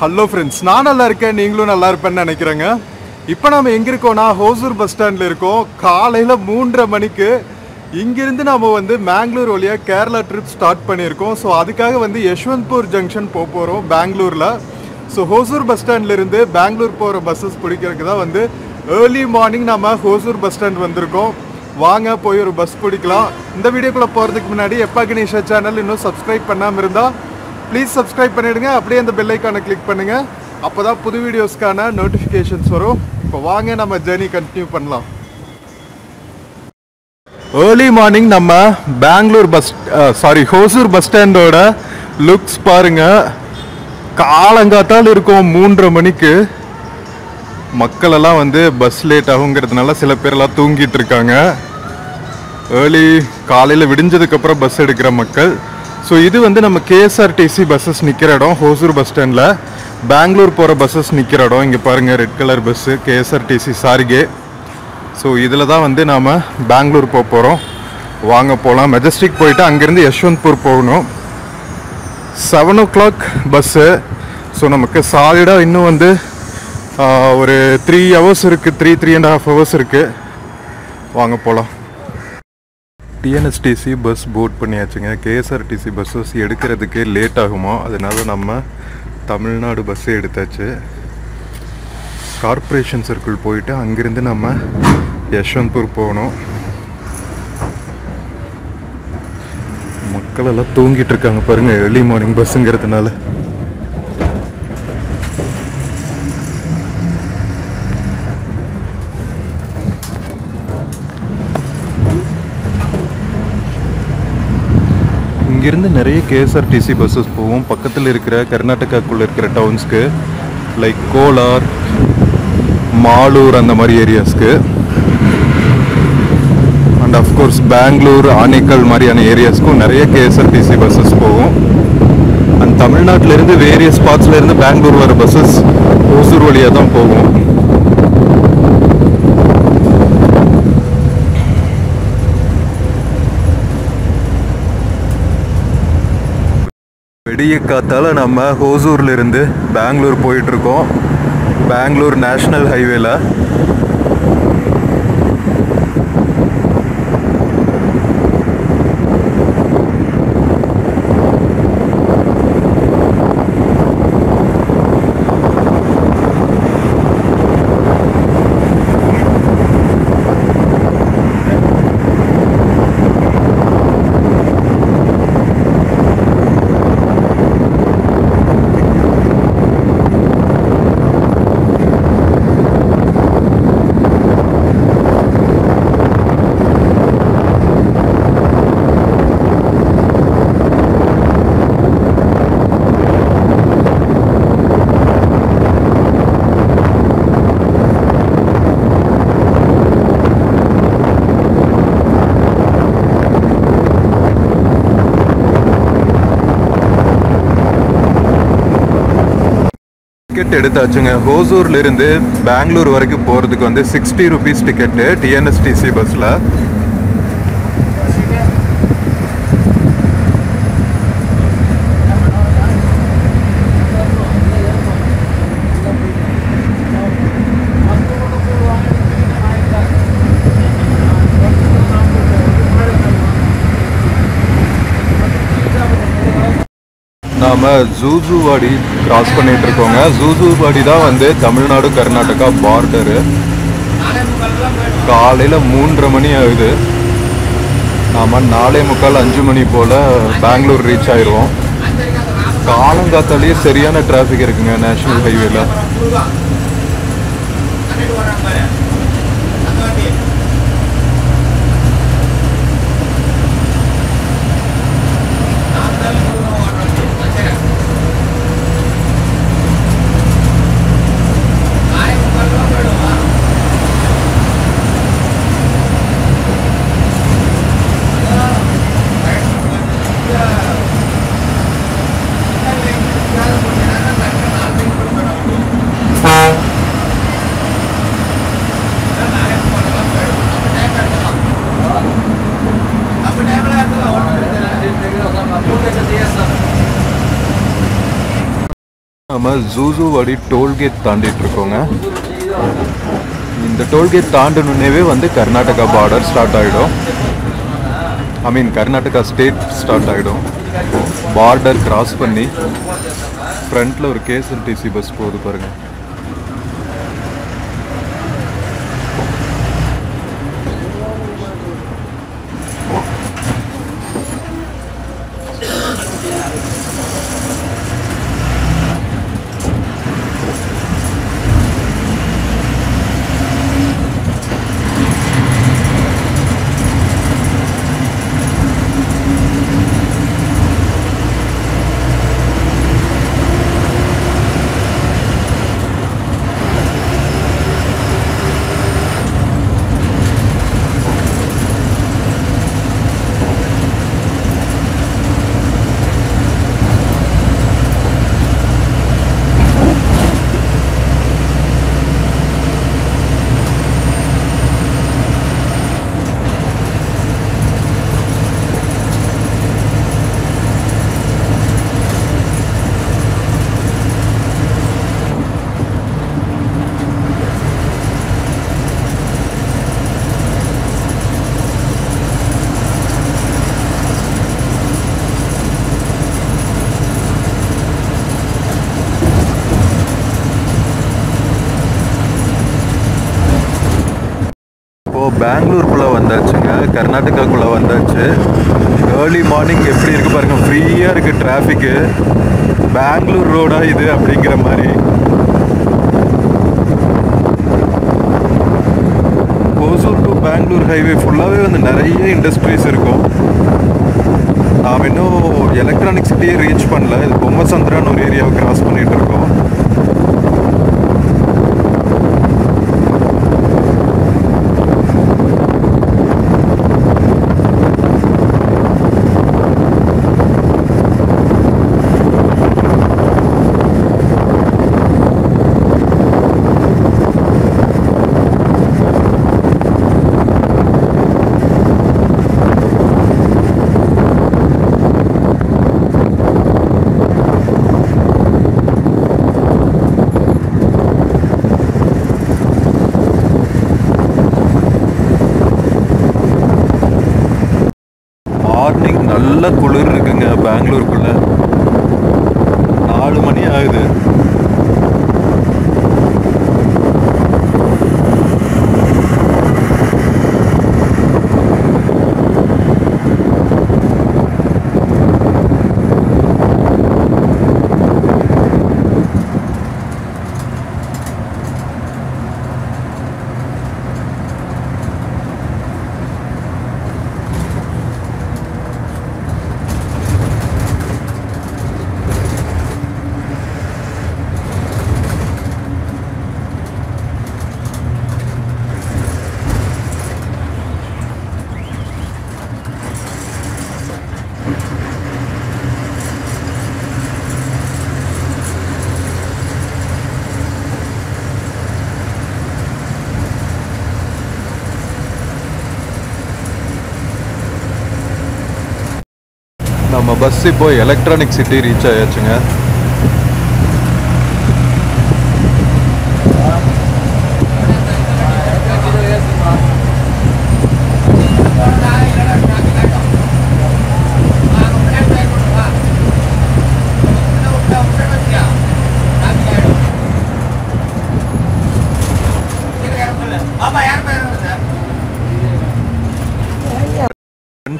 Hello friends நான் நல்லா இருக்கேன். நீங்களும் நல்லா இருப்பேன்னு நினைக்கிறேங்க. இப்போ நம்ம எங்கே இருக்கோம்னா ஹோசூர் பஸ் ஸ்டாண்டில் இருக்கோம். காலையில் மூன்றரை மணிக்கு இங்கிருந்து நம்ம வந்து மேங்களூர் வழியாக கேரளா ட்ரிப் ஸ்டார்ட் பண்ணியிருக்கோம். ஸோ அதுக்காக வந்து யஷ்வந்த்பூர் ஜங்ஷன் போக போகிறோம் பெங்களூரில் ஸோ ஹோசூர் பஸ் ஸ்டாண்ட்லேருந்து பெங்களூர் போகிற பஸ்ஸஸ் பிடிக்கிறதுக்கு தான் வந்து ஏர்லி மார்னிங் நம்ம ஹோசூர் பஸ் ஸ்டாண்ட் வந்திருக்கோம். வாங்க போய் ஒரு பஸ் பிடிக்கலாம். இந்த வீடியோக்குள்ளே போகிறதுக்கு முன்னாடி எப்பா கணேஷா சேனல் இன்னும் சப்ஸ்கிரைப் பண்ணாமல் இருந்தால் ப்ளீஸ் சப்ஸ்கிரைப் பண்ணிடுங்க. அப்படியே அந்த பெல் ஐக்கானை கிளிக் அப்போ தான் புது வீடியோஸ்க்கான நோட்டிஃபிகேஷன்ஸ் வரும். இப்போ வாங்க நம்ம ஜேர்னி கண்டினியூ பண்ணலாம். ஏர்லி மார்னிங் நம்ம Bangalore bus sorry Hosur bus ஸ்டாண்டோட looks பாருங்கள் காலங்காத்தால் இருக்கும் மூன்றரை மணிக்கு. மக்களெல்லாம் வந்து பஸ் லேட் ஆகுங்கிறதுனால சில பேரெல்லாம் தூங்கிட்டு இருக்காங்க. ஏர்லி காலையில் விடிஞ்சதுக்கப்புறம் பஸ் எடுக்கிற மக்கள். ஸோ இது வந்து நம்ம கேஎஸ்ஆர்டிசி பஸ்ஸஸ் நிற்கிற இடம். ஹோசூர் பஸ் ஸ்டாண்டில் பெங்களூர் போகிற பஸ்ஸஸ் நிற்கிற இடம். இங்கே பாருங்கள் red colour bus KSRTC சாரிகே. So இதில் தான் வந்து நாம் பெங்களூர் போக போகிறோம் வாங்க போகலாம் மெஜஸ்டிக் போயிட்டு அங்கேருந்து யஷ்வந்த்பூர் போகணும். Seven o'clock bus so நமக்கு சாலிடாக இன்னும் வந்து ஒரு த்ரீ ஹவர்ஸ் இருக்குது three three and half hours இருக்குது வாங்க போகலாம் டிஎன்எஸ்டிசி பஸ் போட் பண்ணியாச்சுங்க. கேஎஸ்ஆர்டிசி பஸ்ஸஸ் எடுக்கிறதுக்கே லேட் ஆகுமா? அதனால் நம்ம தமிழ்நாடு பஸ்ஸே எடுத்தாச்சு. கார்ப்பரேஷன் சர்க்கிள் போயிட்டு அங்கேருந்து நம்ம யஷ்வந்த்பூர் போகணும். மக்களெல்லாம் தூங்கிட்டு இருக்காங்க பாருங்கள் ஏர்லி மார்னிங் பஸ்ஸுங்கிறதுனால இங்கேருந்து நிறைய கேஎஸ்ஆர்டிசி பஸ்ஸஸ் போகும் பக்கத்தில் இருக்கிற கர்நாடகாக்குள்ளே இருக்கிற டவுன்ஸ்க்கு லைக் கோலார் மாலூர் அந்த மாதிரி ஏரியாஸ்க்கு and of course Bangalore Anekal மாதிரியான ஏரியாஸ்க்கும் நிறைய கேஎஸ்ஆர்டிசி பஸ்ஸஸ் போகும். அண்ட் தமிழ்நாட்டிலேருந்து வேரியஸ் ஸ்பாட்ஸ்லேருந்து பெங்களூர் வர பஸ்ஸஸ் ஓசூர் வழியாக தான் போகும். விடிய காத்தால் நம்ம ஹோசூர்லேருந்து பெங்களூர் போயிட்டுருக்கோம் பெங்களூர் நேஷ்னல் ஹைவேல. டிக்கெட் எடுத்தாச்சுங்க ஹோசூர்ல இருந்து பெங்களூர் வரைக்கும் போறதுக்கு வந்து சிக்ஸ்டி ருபீஸ் டிக்கெட்டு டிஎன்எஸ்டிசி பஸ்ல நாம ஜூஜுவாடி கிராஸ் பண்ணிட்டு இருக்கோங்க. ஜூஜுவாடி தான் வந்து தமிழ்நாடு கர்நாடகா பார்டரு காலையில் மூன்றரை மணி ஆகுது. நாம் நாலே முக்கால் அஞ்சு மணி போல் பெங்களூர் ரீச் ஆயிடுவோம் காலங்காத்தாலேயே சரியான டிராஃபிக் இருக்குங்க நேஷனல் ஹைவேல நம்ம ஜூசுவாடி டோல்கேட் தாண்டிட்டு இருக்கோங்க இந்த டோல்கேட் தாண்டணுன்னேவே வந்து கர்நாடகா பார்டர் ஸ்டார்ட் ஆகிடும் I mean Karnataka state start ஆகிடும் பார்டர் கிராஸ் பண்ணி ஃப்ரண்ட்டில் ஒரு கேஎஸ்எல்டிசி பஸ் போகுது பாருங்கள் இப்போ பெங்களூருக்குள்ளே வந்தாச்சுங்க கர்நாடகாக்குள்ளே வந்தாச்சு. ஏர்லி மார்னிங் எப்படி இருக்குது பாருங்க ஃப்ரீயாக இருக்குது டிராஃபிக்கு பெங்களூர் ரோடா இது அப்படிங்கிற மாதிரி. ஓசூர் டு பெங்களூர் ஹைவே ஃபுல்லாகவே வந்து நிறைய இண்டஸ்ட்ரீஸ் இருக்கும். நாம் இன்னும் எலக்ட்ரானிக் சிட்டியே ரீச் பண்ணல. இது பொம்மசந்திரான்னு ஒரு ஏரியாவை கிராஸ் பண்ணிகிட்டு இருக்கோம் மார்னிங் நல்ல குளிர் இருக்குங்க பெங்களூருக்குள்ளே நாலு மணி ஆகுது நம்ம பஸ் இப்போ எலக்ட்ரானிக் சிட்டி ரீச் ஆயாச்சுங்க.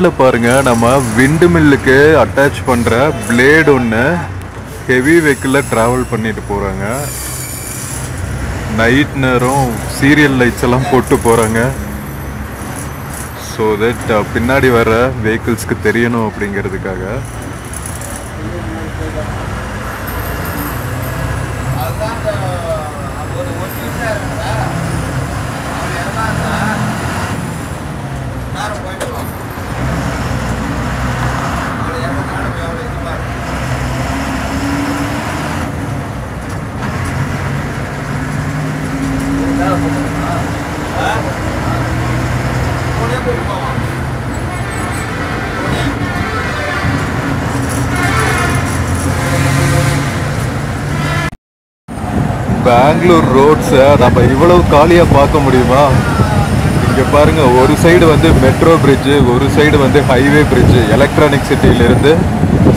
ஃப்ரண்ட்ல பாருங்க நம்ம விண்டு மில்லுக்கு அட்டாச் பண்ணுற பிளேடு ஒன்று ஹெவி வெஹிக்கிளில் ட்ராவல் பண்ணிட்டு போகிறாங்க நைட் நேரம் சீரியல் லைட்ஸ் எல்லாம் போட்டு போகிறாங்க ஸோ தட் பின்னாடி வர வெஹிக்கிள்ஸ்க்கு தெரியணும் அப்படிங்கிறதுக்காக. பெங்களூர் ரோட்ஸை நம்ம இவ்வளவு காலியாக பார்க்க முடியுமா? இங்கே பாருங்கள் ஒரு சைடு வந்து மெட்ரோ பிரிட்ஜு ஒரு சைடு வந்து ஹைவே பிரிட்ஜு எலக்ட்ரானிக் சிட்டியிலேருந்து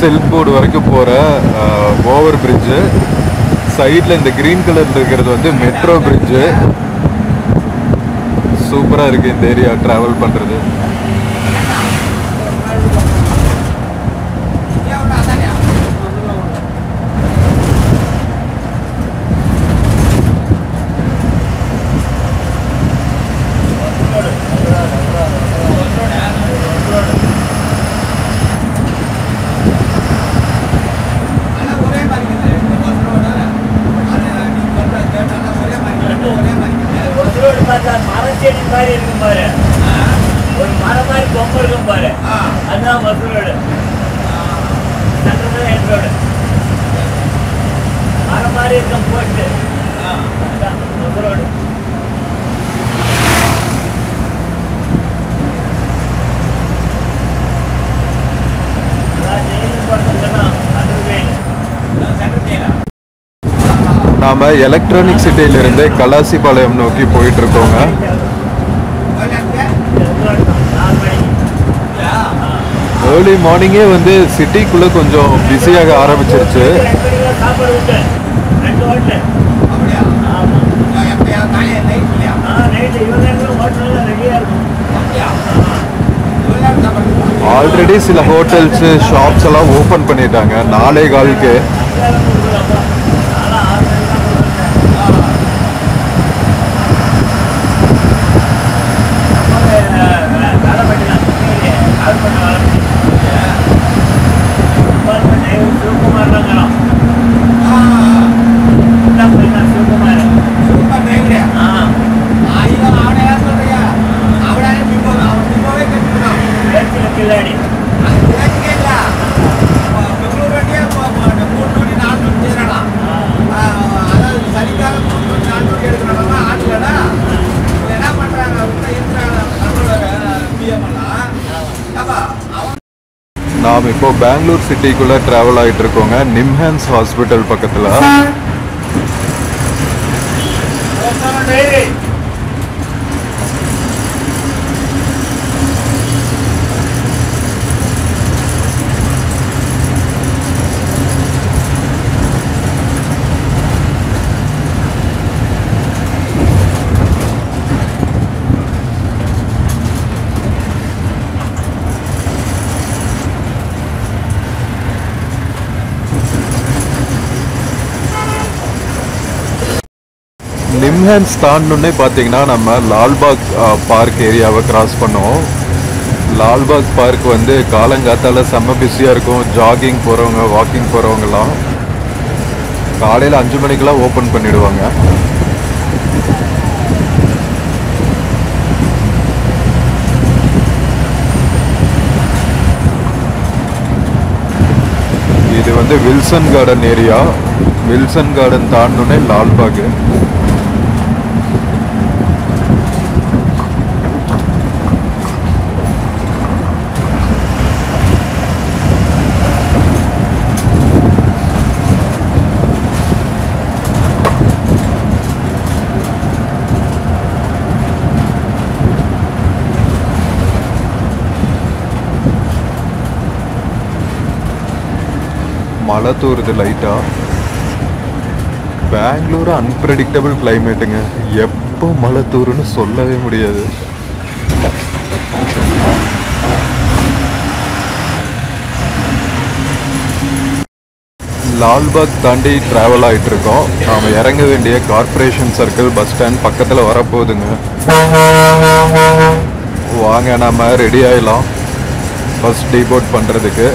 சில்க்போர்டு வரைக்கும் போகிற ஓவர் பிரிட்ஜு சைடில் இந்த க்ரீன் கலர் இருக்கிறது வந்து மெட்ரோ பிரிட்ஜு சூப்பராக இருக்குது இந்த ஏரியா ட்ராவல் பண்ணுறது ரோடு பார்த்தா மரம் செடி மாதிரி இருக்கும் பாரு. ஒரு மரம் மாதிரி பொம்மை இருக்கும் பாரு. அதுதான் பஸ் ரோடு ரோடு மரம் மாதிரி இருக்கும் போட்டு. பஸ் ரோடு நாம் எலக்ட்ரானிக் சிட்டியிலிருந்து கலாசிபாளையம் நோக்கி போயிட்டு இருக்கோங்க. ஏர்லி மார்னிங்கே வந்து சிட்டிக்குள்ளே கொஞ்சம் பிஸியாக ஆரம்பிச்சிருச்சு. ஆல்ரெடி சில ஹோட்டல்ஸு ஷாப்ஸ் எல்லாம் ஓப்பன் பண்ணிட்டாங்க. நாளை காலுக்கு. இப்போ பெங்களூர் சிட்டிக்குள்ளே ட்ராவல் ஆகிட்டு இருக்கோங்க. நிம்ஹான்ஸ் ஹாஸ்பிட்டல் பக்கத்தில். என்ஹான்ஸ் தாண்டணுன்னே பார்த்தீங்கன்னா நம்ம லால்பாக் பார்க் ஏரியாவை கிராஸ் பண்ணுவோம். லால்பாக் பார்க் வந்து காலங்காத்தால் செம்ம பிஸியாக இருக்கும். ஜாகிங் போகிறவங்க வாக்கிங் போகிறவங்கலாம் காலையில் அஞ்சு மணிக்கெல்லாம் ஓப்பன் பண்ணிவிடுவாங்க இது வந்து Wilson garden area. Wilson Garden தாண்டணுன்னே லால்பாக். மழை தூருது லைட்டாக பெங்களூர் அன்பிரடிக்டபிள் கிளைமேட்டுங்க எப்போ மழை தூருன்னு சொல்லவே முடியாது. லால்பாக் தாண்டி டிராவல் ஆகிட்டு இருக்கோம் நாம் இறங்க வேண்டிய கார்ப்பரேஷன் சர்க்கிள் பஸ் ஸ்டாண்ட் பக்கத்தில் வரப்போகுதுங்க. வாங்க நாம ரெடி ஆயிடலாம். பஸ் டீபோர்ட் பண்ணுறதுக்கு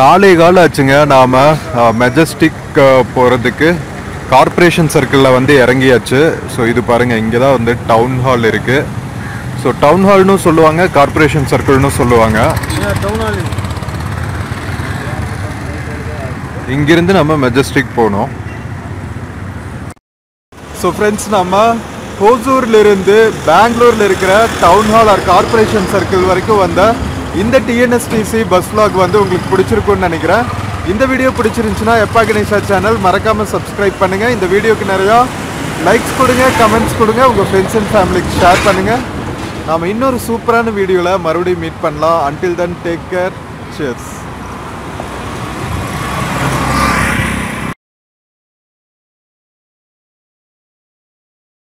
நாளை கால ஆச்சுங்க. நாம மெஜஸ்டிக் போகிறதுக்கு கார்ப்பரேஷன் சர்க்கிளில் வந்து இறங்கியாச்சு. ஸோ இது பாருங்க இங்கே தான் வந்து டவுன் ஹால் இருக்கு. ஸோ டவுன் ஹால்னு சொல்லுவாங்க கார்ப்பரேஷன் சர்க்கிள்னு சொல்லுவாங்க. இங்கிருந்து நம்ம மெஜஸ்டிக் போனோம். ஸோ ஃப்ரெண்ட்ஸ் நம்ம ஹோசூர்ல இருந்து பெங்களூர்ல இருக்கிற town hall or corporation circle வரைக்கும் வந்த இந்த டிஎன்எஸ்டிசி பஸ் vlog வந்து உங்களுக்கு பிடிச்சிருக்கும்னு நினைக்கிறேன். இந்த வீடியோ பிடிச்சிருந்துச்சுன்னா எப்பா கணேஷா சேனல் மறக்காமல் சப்ஸ்கிரைப் பண்ணுங்கள் இந்த வீடியோக்கு நிறையா லைக்ஸ் கொடுங்க கமெண்ட்ஸ் கொடுங்க. உங்கள் ஃப்ரெண்ட்ஸ் அண்ட் ஃபேமிலிக்கு ஷேர் பண்ணுங்கள் நாம் இன்னொரு சூப்பரான வீடியோவில் மறுபடியும் மீட் பண்ணலாம். Until then take care cheers